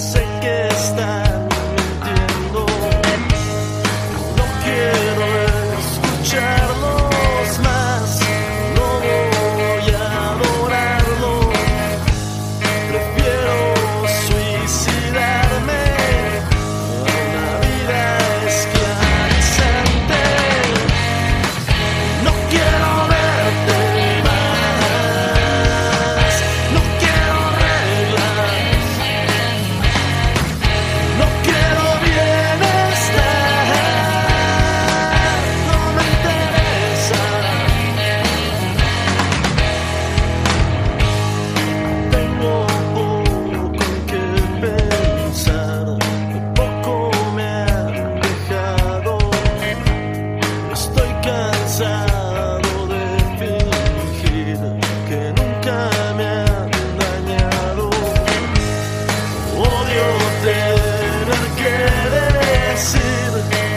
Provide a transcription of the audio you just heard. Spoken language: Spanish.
sé que estás. silver.